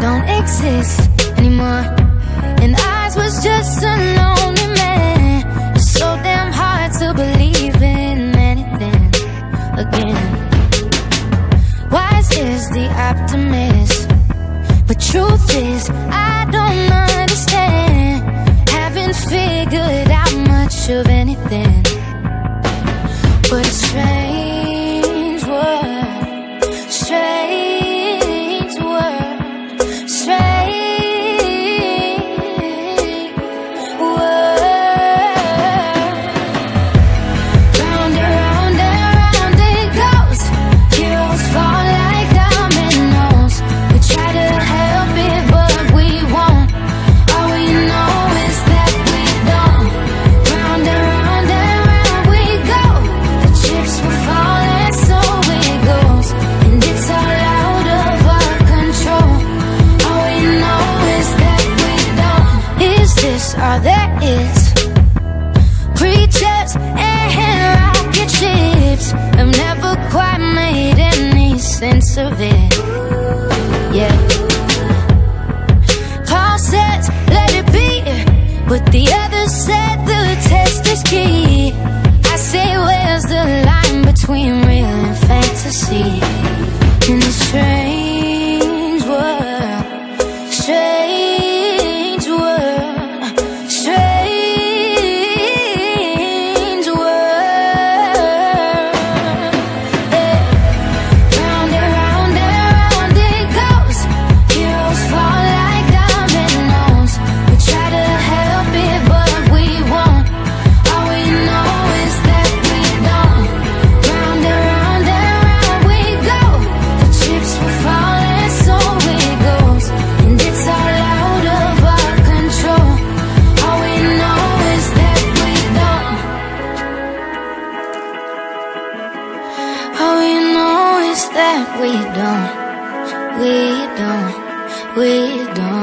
don't exist anymore. And I was just a lonely man. It's so damn hard to believe in anything again. Wise is the optimist, but truth is, I don't understand. Haven't figured out much of anything, but it's strange All there is? Preachers and rocket ships have never quite made any sense of it. Yeah. Paul says, let it be, but the others said the test is key. I say, where's the line between real and fantasy? In this strange we don't, we don't, we don't.